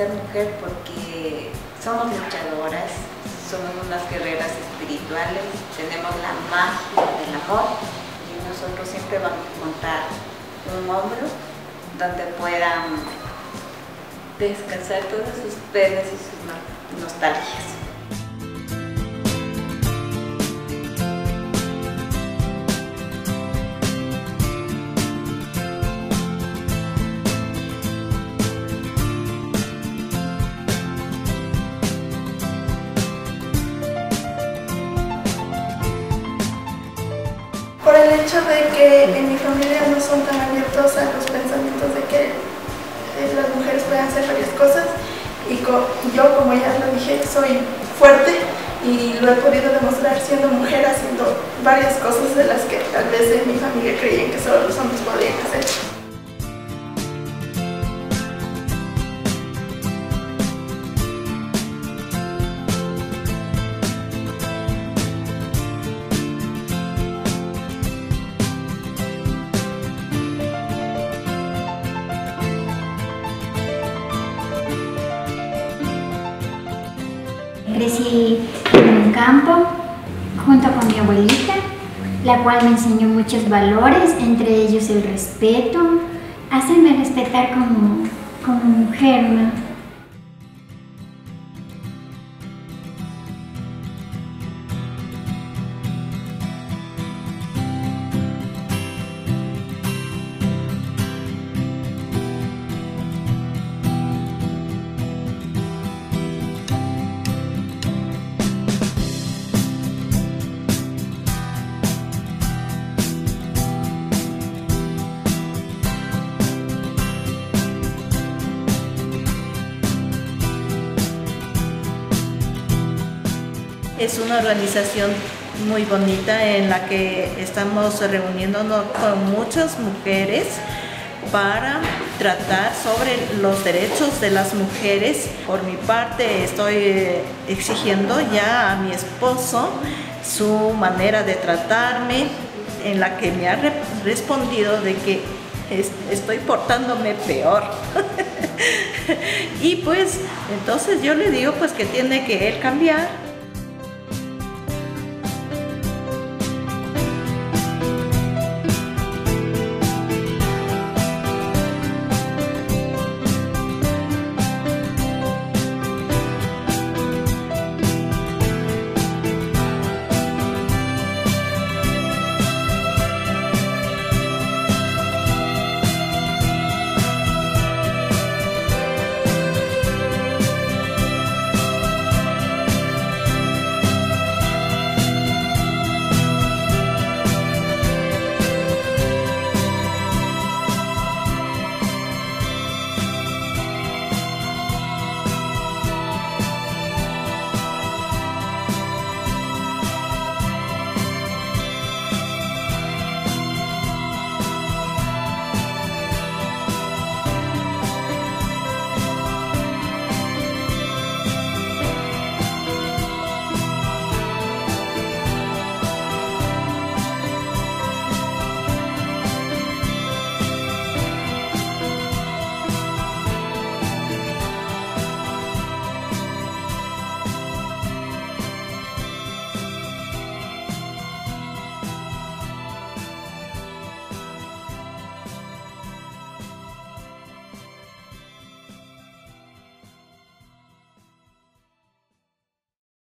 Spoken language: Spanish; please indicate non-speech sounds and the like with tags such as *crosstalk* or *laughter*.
ser mujer porque somos luchadoras, somos unas guerreras espirituales, tenemos la magia del amor y nosotros siempre vamos a montar un hombro donde puedan descansar todas sus penas y sus nostalgias. El hecho de que en mi familia no son tan abiertos a los pensamientos de que eh, las mujeres pueden hacer varias cosas y yo, como ya lo dije, soy fuerte y lo he podido demostrar siendo mujer haciendo varias cosas de las que tal vez en mi familia creían que solo los hombres podían hacer. Crecí en un campo junto con mi abuelita, la cual me enseñó muchos valores, entre ellos el respeto, hacerme respetar como, como mujer, ¿no? Es una organización muy bonita en la que estamos reuniéndonos con muchas mujeres para tratar sobre los derechos de las mujeres. Por mi parte estoy exigiendo ya a mi esposo su manera de tratarme, en la que me ha respondido de que estoy portándome peor. *laughs* y pues entonces yo le digo pues que tiene que él cambiar